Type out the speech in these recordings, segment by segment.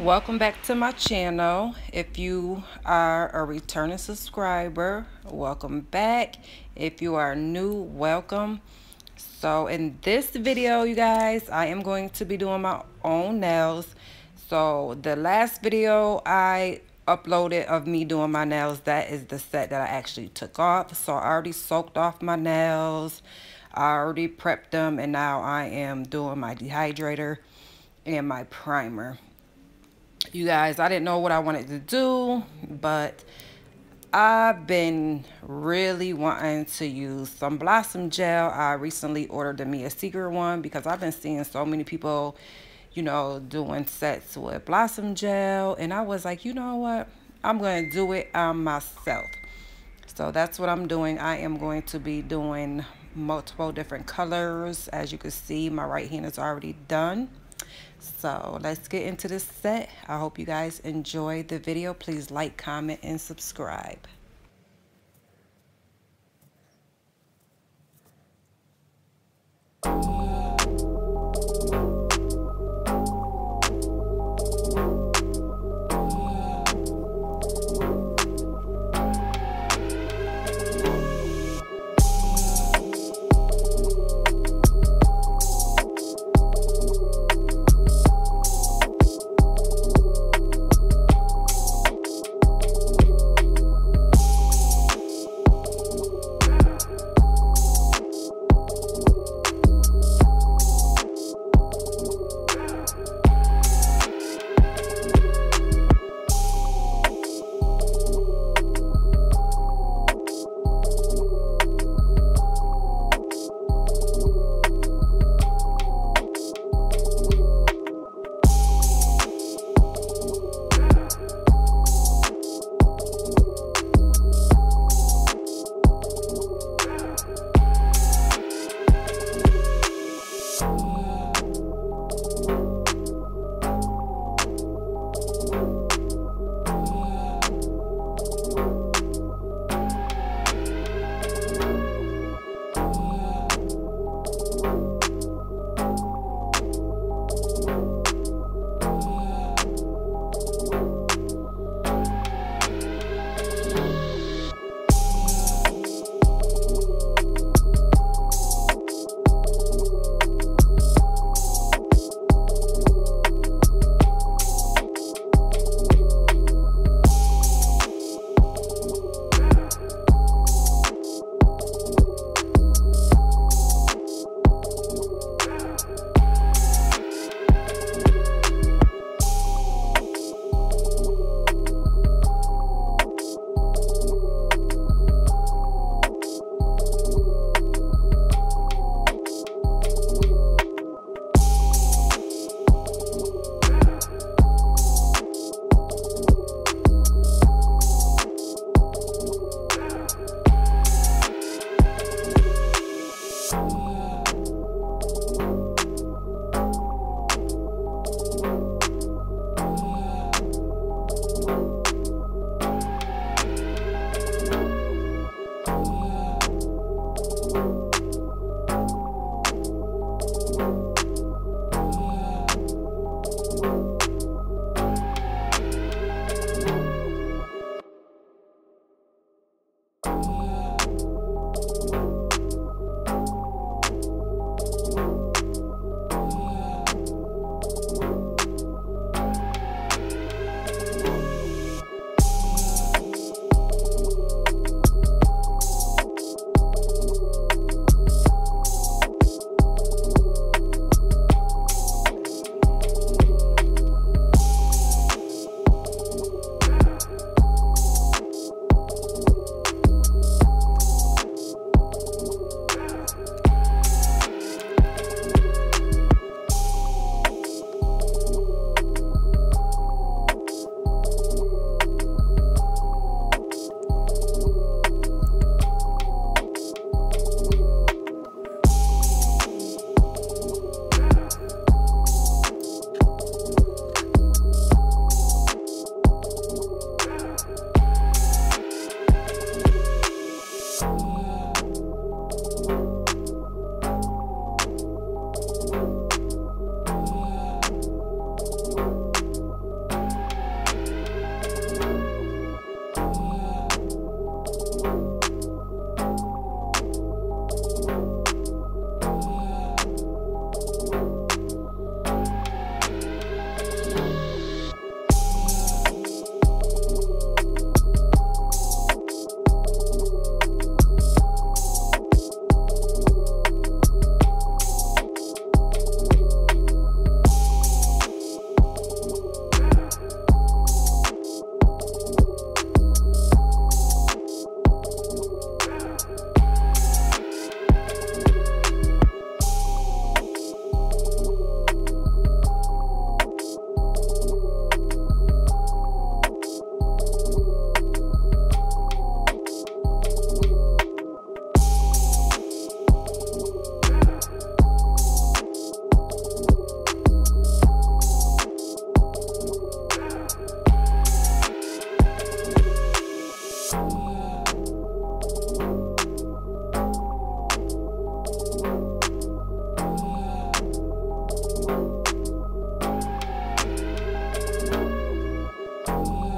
welcome back to my channel. If you are a returning subscriber welcome back. If you are new welcome. So in this video you guys i am going to be doing my own nails. So the last video i uploaded of me doing my nails that is the set that i actually took off. So i already soaked off my nails. I already prepped them and now i am doing my dehydrator and my primer you guys i didn't know what i wanted to do but I've been really wanting to use some Blossom Gel. I recently ordered the Mia Secret one because I've been seeing so many people, you know, doing sets with Blossom Gel. And I was like, you know what? I'm going to do it on myself. So that's what I'm doing. I am going to be doing multiple different colors. As you can see, my right hand is already done. So let's get into this set. I hope you guys enjoy the video. Please like, comment, and subscribe. you. Música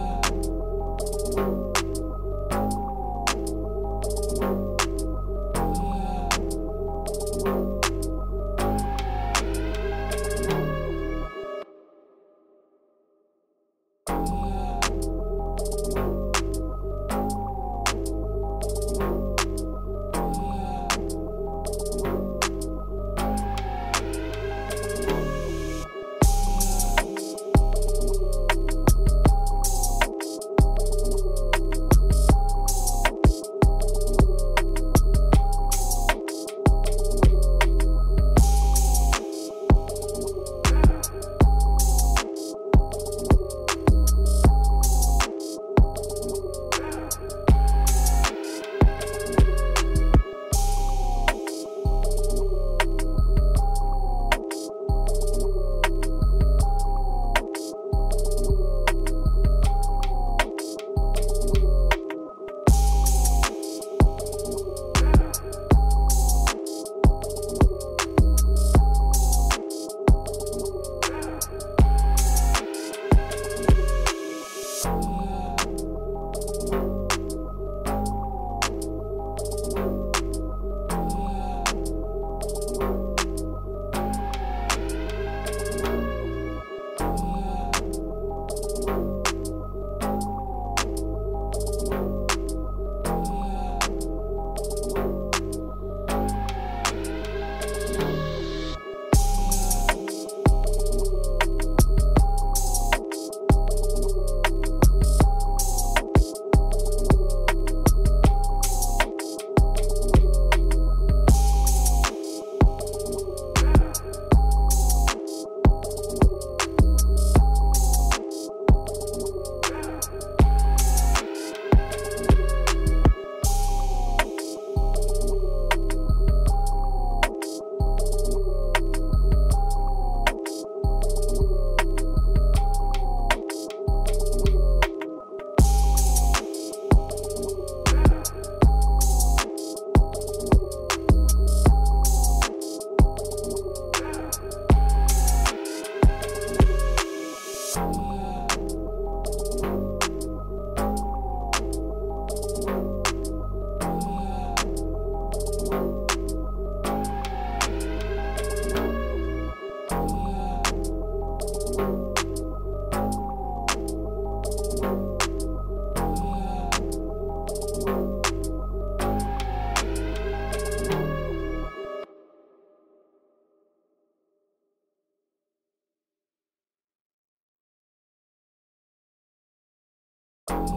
you